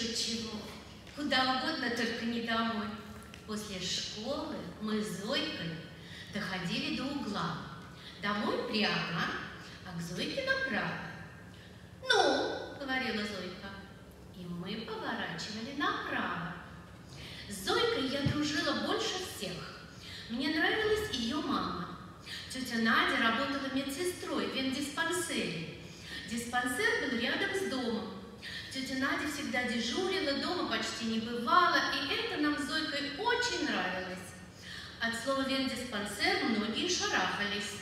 еще чего. Куда угодно, только не домой. После школы мы с Зойкой доходили до угла. Домой прямо, а к Зойке направо. «Ну!» — говорила Зойка. И мы поворачивали направо. С Зойкой я дружила больше всех. Мне нравилась ее мама. Тетя Надя работала медсестрой в вендиспансере. Диспансер был рядом с домом. Тетя Надя всегда дежурила, дома почти не бывала, и это нам с Зойкой очень нравилось. От слова вендиспансер многие шарахались.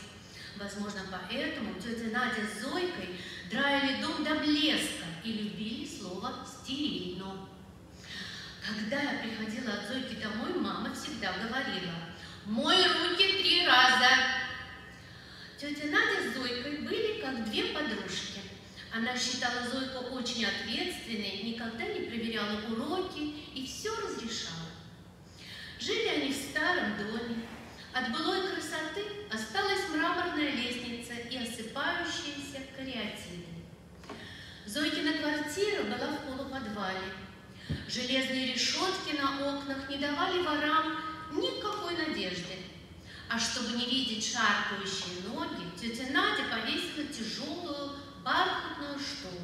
Возможно, поэтому тетя Надя с Зойкой драили дом до блеска и любили слово «стерильно». Когда я приходила от Зойки домой, мама всегда говорила «Мой руки три раза». Тетя Надя с Зойкой были как две подружки. Она считала Зойку очень ответственной, никогда не проверяла уроки и все разрешала. Жили они в старом доме. От былой красоты осталась мраморная лестница и осыпающиеся кариатиды. Зойкина квартира была в полуподвале. Железные решетки на окнах не давали ворам никакой надежды. А чтобы не видеть шаркающие ноги, тетя Надя повесила тяжелую бархатную штору.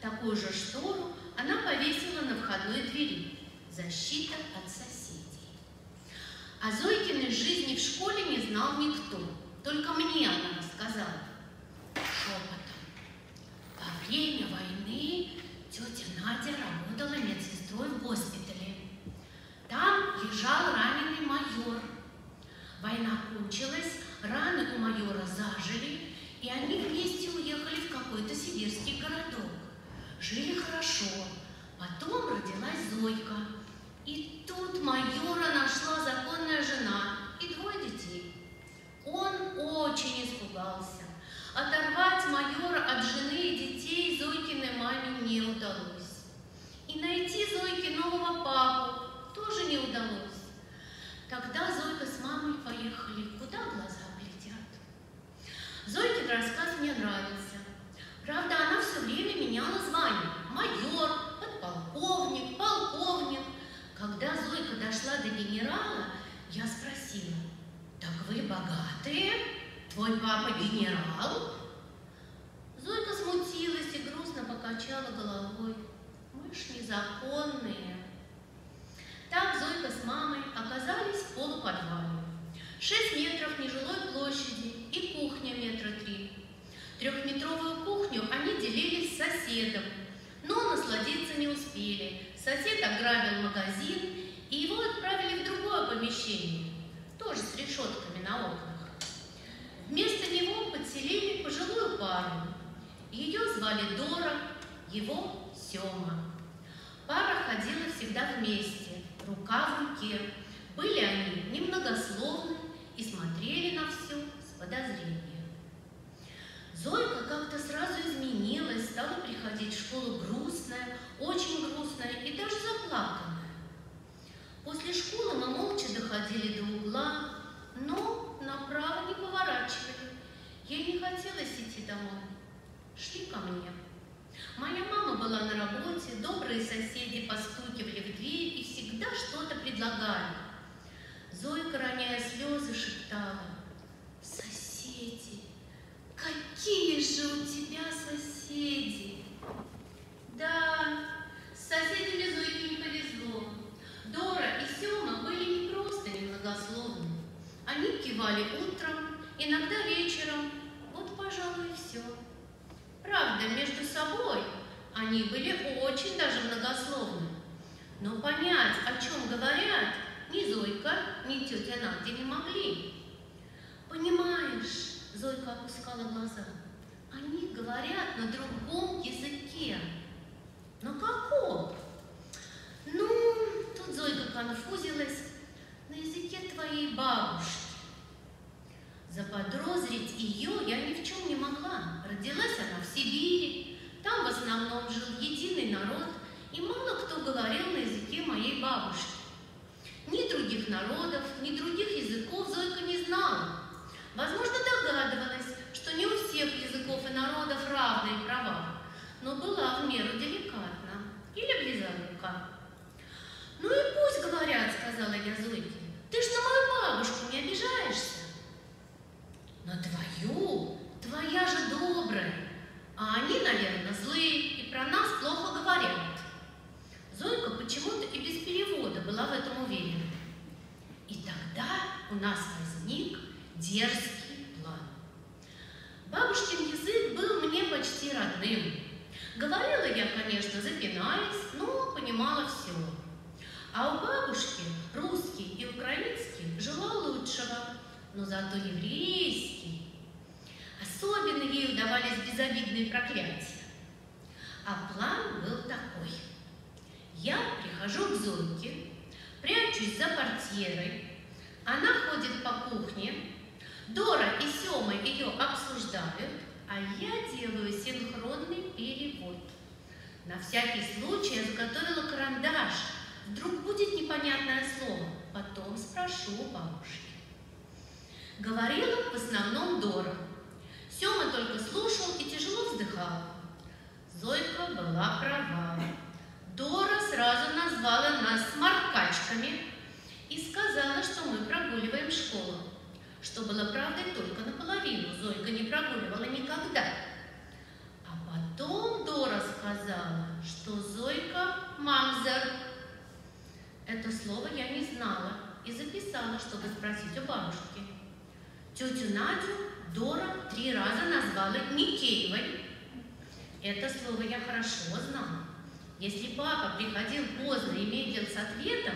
Такую же штору она повесила на входной двери. Защита от соседей. О Зойкиной жизни в школе не знал никто. Только мне она рассказала. Шепотом. Во время войны тетя Надя работала медсестрой в госпитале. Там лежал раненый майор. Война кончилась, раны у майора зажили, и они вместе уехали в какой-то сибирский городок. Жили хорошо. Потом родилась Зойка. И тут майора нашла законная жена и двое детей. Он очень испугался. Оторвать майора от жены и детей Зойкиной маме не удалось. И найти Зойке нового папу тоже не удалось. Тогда Зойка с мамой поехали, куда глаза глядят. Зойкин рассказ мне нравился. Правда, она все время меняла звание. Майор, подполковник, полковник. Когда Зойка дошла до генерала, я спросила, так вы богатые? Твой папа генерал? Зойка смутилась и грустно покачала головой. Мы ж незаконные. Так Зойка с мамой оказались в полуподвале. Шесть метров нежилой площади и кухня метра три. Трехметровую кухню они делили с соседом, но насладиться не успели. Сосед ограбил магазин, и его отправили в другое помещение, тоже с решетками на окнах. Вместо него подселили пожилую пару. Ее звали Дора, его Сема. Пара ходила всегда вместе, рука в руке. Были они немногословны и смотрели на все с подозрением. Зойка как-то сразу изменилась, стала приходить в школу грустная, очень грустная и даже заплаканная. После школы мы молча доходили до угла, но направо не поворачивали. Ей не хотелось идти домой. Шли ко мне. Моя мама была на работе, добрые соседи постукивали в дверь и всегда что-то предлагали. Зойка, роняя слезы, шептала, «Соседи, какие же у тебя соседи!» Да, с соседями Зойке не повезло. Дора и Сема были не просто немногословны. Они кивали утром, иногда вечером. Вот, пожалуй, и все. Правда, между собой они были очень даже многословны. Но понять, о чем говорят, ни Зойка, ни тетя Надя не могли. Понимаешь, Зойка опускала глаза, они говорят на другом языке. На каком? Ну, тут Зойка конфузилась на языке твоей бабушки. Заподрозрить ее я ни в чем не могла. Родилась она в Сибири, там в основном жил единый народ, и мало кто говорил на языке моей бабушки. Ни других народов, ни других языков Зойка не знала. Возможно, догадывалась, что не у всех языков языков и народов равные права, но была в меру деликатна или близорука. «Ну и пусть говорят», — сказала я Зойке, — «ты ж на мою бабушку не обижаешься». «На твою? Твоя же добрая, а они, наверное, злые и про нас плохо говорят». Зойка почему-то и без перевода была в этом уверена. И тогда у нас возник дерзкий план. Бабушка родным. Говорила я, конечно, запинаясь, но понимала все. А у бабушки русский и украинский жила лучшего, но зато еврейский. Особенно ей удавались безобидные проклятия. А план был такой. Я прихожу к Зойке, прячусь за портьерой, она ходит по кухне, Дора и Сёма ее обсуждают, а я делаю синхронный перевод. На всякий случай я заготовила карандаш. Вдруг будет непонятное слово. Потом спрошу у бабушки. Говорила в основном Дора. Сёма только слушал и тяжело вздыхал. Зойка была права. Дора сразу назвала нас сморкачками и сказала, что мы прогуливаем школу. Что было правдой только наполовину, Зойка не прогуливала никогда. А потом Дора сказала, что Зойка мамзер. Это слово я не знала и записала, чтобы спросить у бабушки. Тетю Надю Дора три раза назвала Никеевой. Это слово я хорошо знала. Если папа приходил поздно и медлил с ответом,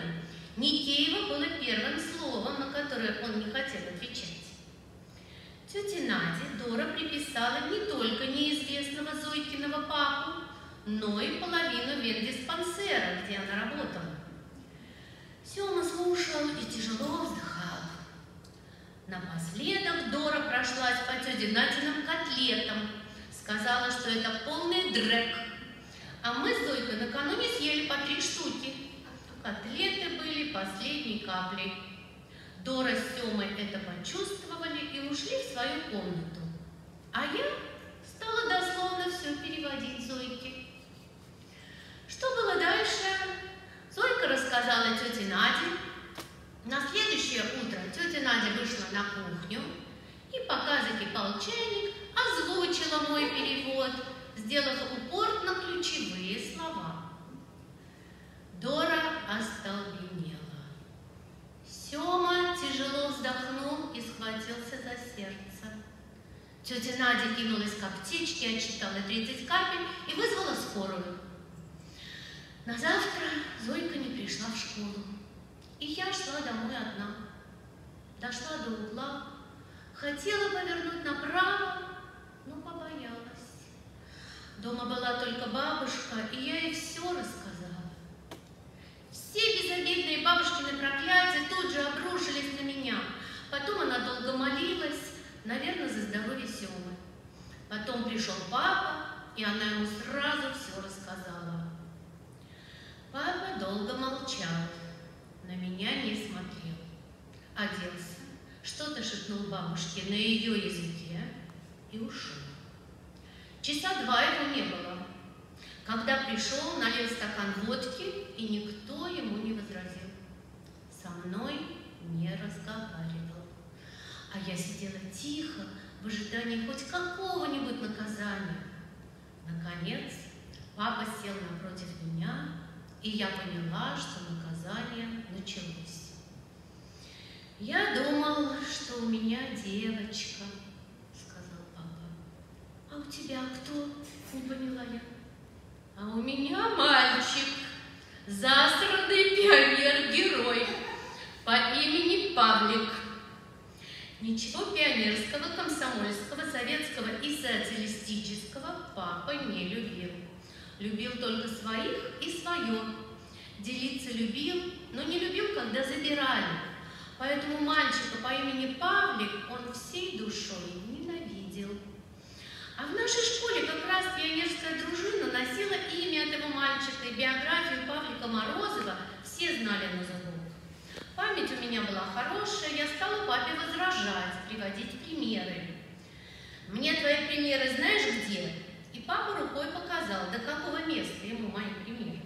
Никеева было первым словом, на которое он не хотел отвечать. Тете Наде Дора приписала не только неизвестного Зойкиного папу, но и половину вендиспансера, где она работала. Сема слушал и тяжело вздыхал. Напоследок Дора прошлась по тете Надиным котлетам, сказала, что это полный дрек, а мы с Зойкой накануне съели по три штуки. Котлеты были последней каплей. Дора с Семой это почувствовали и ушли в свою комнату. А я стала дословно все переводить Зойке. Что было дальше? Зойка рассказала тете Наде. На следующее утро тетя Надя вышла на кухню и, пока закипал чайник, озвучила мой перевод – сделав упор на ключевые слова. Дора остолбенела. Сема тяжело вздохнул и схватился за сердце. Тетя Надя кинулась к аптечке, отчитала 30 капель и вызвала скорую. На завтра Зойка не пришла в школу, и я шла домой одна. Дошла до угла, хотела повернуть направо, но побоялась. Дома была только бабушка, и я ей все рассказала. Все безобидные бабушкины проклятия тут же обрушились на меня. Потом она долго молилась, наверное, за здоровье Семы. Потом пришел папа, и она ему сразу все рассказала. Папа долго молчал, на меня не смотрел. Оделся, что-то шепнул бабушке на ее языке и ушел. Часа два его не было. Когда пришел, налил стакан водки, и никто ему не возразил. Со мной не разговаривал. А я сидела тихо, в ожидании хоть какого-нибудь наказания. Наконец, папа сел напротив меня, и я поняла, что наказание началось. Я думал, что у меня девочка – а у тебя кто? Не поняла я. А у меня мальчик, засранный пионер-герой по имени Павлик. Ничего пионерского, комсомольского, советского и социалистического папа не любил. Любил только своих и свое. Делиться любил, но не любил, когда забирали. Поэтому мальчика по имени Павлик он всей душой ненавидел. А в нашей школе как раз пионерская дружина носила имя этого мальчика и биографию Павлика Морозова все знали на зубок. Память у меня была хорошая, я стала папе возражать, приводить примеры. Мне твои примеры знаешь где? И папа рукой показал, до какого места ему мои примеры.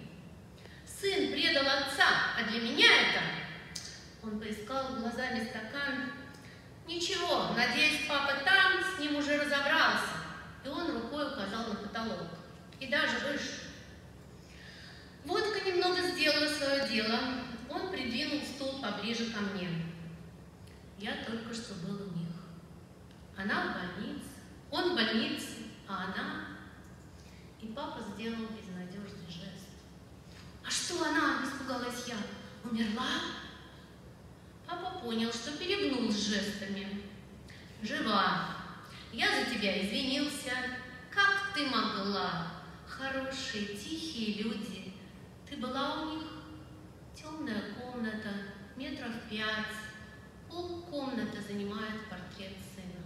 Сын предал отца, а для меня это... Он поискал глазами стакан. Ничего, надеюсь, папа там с ним уже разобрался. И он рукой указал на потолок. И даже выше. Водка немного сделала свое дело. Он придвинул стул поближе ко мне. Я только что был у них. Он в больнице, а она... И папа сделал безнадежный жест. А что она, испугалась я, умерла? Папа понял, что перегнул с жестами. Жива. Я за тебя извинился. Как ты могла? Хорошие, тихие люди. Ты была у них? Темная комната, метров пять. Пол комнаты занимает портрет сына.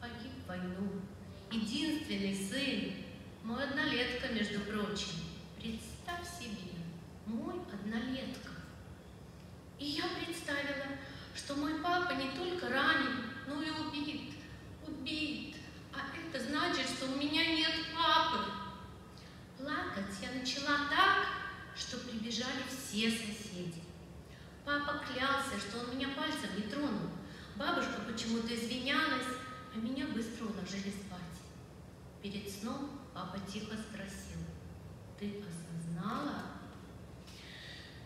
Погиб в войну. Единственный сын. Мой однолетка, между прочим. Представь себе, мой однолетка. И я представила, что мой папа не только ранен, но и убит. Убит. А это значит, что у меня нет папы. Плакать я начала так, что прибежали все соседи. Папа клялся, что он меня пальцем не тронул. Бабушка почему-то извинялась, а меня быстро уложили спать. Перед сном папа тихо спросил, ты осознала?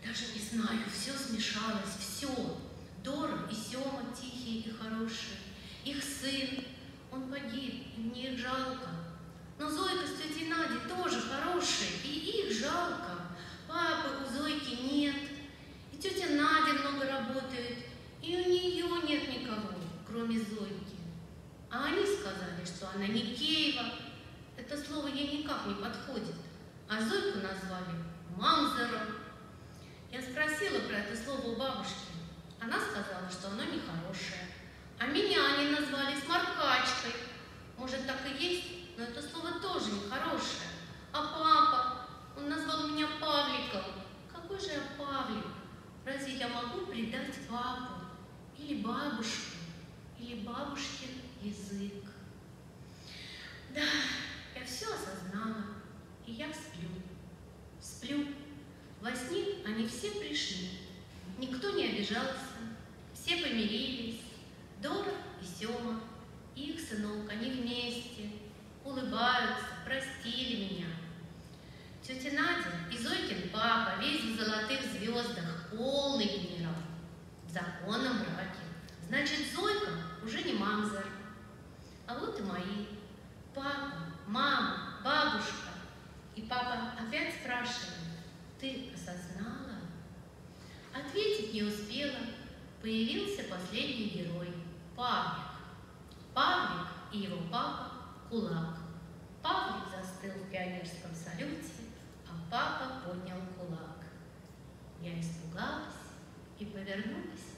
Даже не знаю, все смешалось, все. Дора и Сема тихие и хорошие. Их сын, он погиб, и мне их жалко. Но Зойка с тетей Надей тоже хорошие, и их жалко. Папы у Зойки нет, и тетя Надя много работает, и у нее нет никого, кроме Зойки. А они сказали, что она Никеева. Это слово ей никак не подходит. А Зойку назвали Мамзером. Я спросила про это слово у бабушки. Она сказала, что оно нехорошее. А меня они назвали сморкачкой. Может, так и есть, но это слово тоже нехорошее. А папа, он назвал меня Павликом. Какой же я Павлик? Разве я могу предать папу? Или бабушку? Или бабушкин язык? Да, я все осознала, и я сплю. Сплю. Во сне они все пришли. Никто не обижался, все помирились. Дора и Сема, их сынок, они вместе, улыбаются, простили меня. Тетя Надя и Зойкин папа, весь в золотых звездах, полный генерал, в законном браке. Значит, Зойка уже не мамзер. А вот и мои. Папа, мама, бабушка. И папа опять спрашивает, ты осознала? Не успела. Появился последний герой – Павлик. Павлик и его папа – Кулак. Павлик застыл в пионерском салюте, а папа поднял кулак. Я испугалась и повернулась.